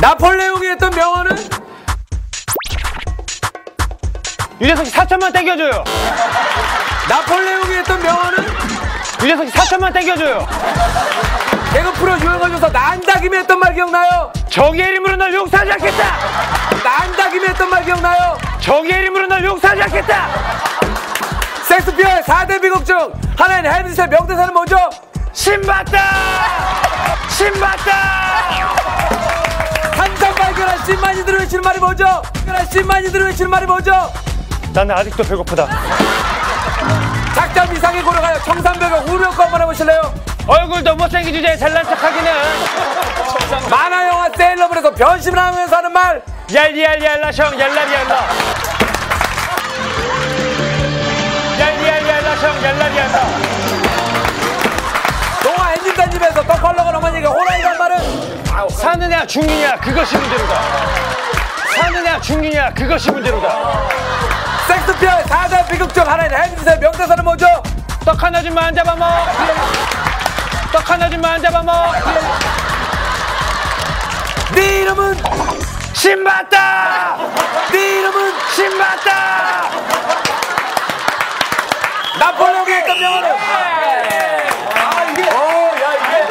나폴레옹이 했던 명언은 유재석이 4천만 땡겨줘요. 나폴레옹이 했던 명언은 유재석이 4천만 땡겨줘요. 개그 프로 유행어줘서 난다김에 했던 말 기억나요? 정의의 이름으로 널 용서하지 않겠다. 난다김에 했던 말 기억나요? 정의의 이름으로 널 용서하지 않겠다. 섹스피어의 4대 비극 중 하나인 헬비스의 명대사는 뭐죠? 신봤다. 신봤다. 발견한 신만이들을 외치는 말이 뭐죠? 발견한 신만이들을 외치는 말이 뭐죠? 나는 아직도 배고프다. 작전 이상의 고려가요 청산벽에 우려거 한번 해보실래요? 얼굴도 못생긴 주제에 잘난 척하기는 만화 영화 세일러문에서 변신을 하면서 하는 말 얄리얄리얄라셩 얄라리얄라. 얄리얄리얄라셩 얄라리얄라. 사느냐 죽느냐 그것이 문제로다. 사느냐 죽느냐 그것이 문제로다. 섹스피어의 4대 비극 중 하나인 헬비스의 명대사는 뭐죠? 떡 하나 좀 안 잡아먹. 떡 하나 좀 안 잡아먹. 네 이름은 신봤다. 네 이름은 신봤다. 나폴레옹이 했던 명언은 아 이게 어야 이게